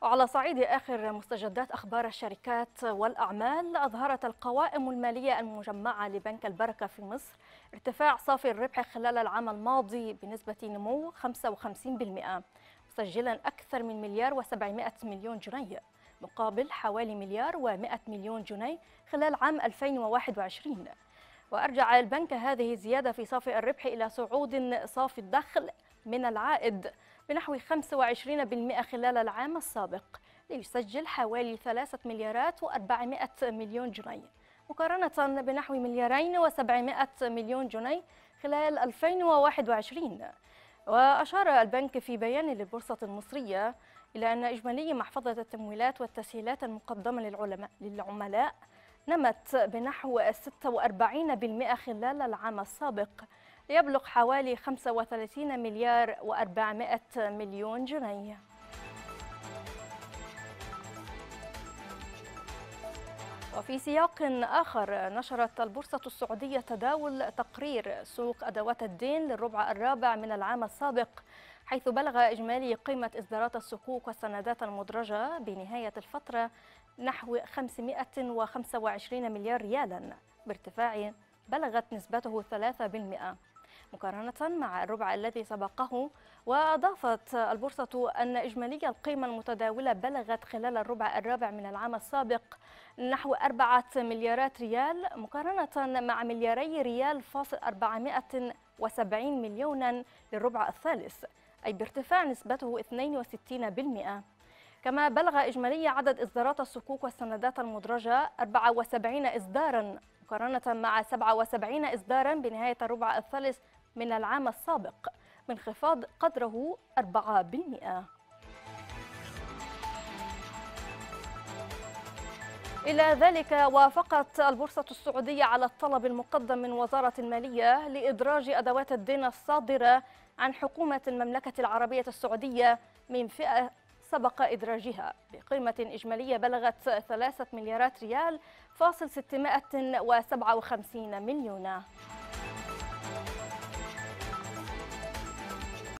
وعلى صعيد آخر مستجدات أخبار الشركات والأعمال أظهرت القوائم المالية المجمعة لبنك البركة في مصر ارتفاع صافي الربح خلال العام الماضي بنسبة نمو 55% مسجلا أكثر من مليار و700 مليون جنيه مقابل حوالي مليار و100 مليون جنيه خلال عام 2021 وأرجع البنك هذه الزيادة في صافي الربح إلى صعود صافي الدخل من العائد بنحو 25% خلال العام السابق ليسجل حوالي 3 مليارات و400 مليون جنيه. مقارنة بنحو مليارين و700 مليون جنيه خلال 2021 وأشار البنك في بيان للبورصة المصرية إلى أن إجمالي محفظة التمويلات والتسهيلات المقدمة للعلماء للعملاء نمت بنحو 46% خلال العام السابق. ليبلغ حوالي 35 مليار و400 مليون جنيه. وفي سياق آخر نشرت البورصة السعودية تداول تقرير سوق أدوات الدين للربع الرابع من العام السابق حيث بلغ إجمالي قيمة إصدارات الصكوك والسندات المدرجة بنهاية الفترة نحو 525 مليار ريالا. بارتفاع بلغت نسبته 3% مقارنة مع الربع الذي سبقه وأضافت البورصة أن إجمالي القيمة المتداولة بلغت خلال الربع الرابع من العام السابق نحو أربعة مليارات ريال مقارنة مع ملياري ريال فاصل 470 مليونا للربع الثالث أي بارتفاع نسبته 62% كما بلغ إجمالي عدد إصدارات الصكوك والسندات المدرجة 74 إصداراً مقارنة مع 77 إصداراً بنهاية الربع الثالث من العام السابق بانخفاض قدره 4%. إلى ذلك وافقت البورصة السعودية على الطلب المقدم من وزارة المالية لإدراج أدوات الدين الصادرة عن حكومة المملكة العربية السعودية من فئة سبق إدراجها بقيمة إجمالية بلغت 3 مليارات ريال فاصل 657 مليون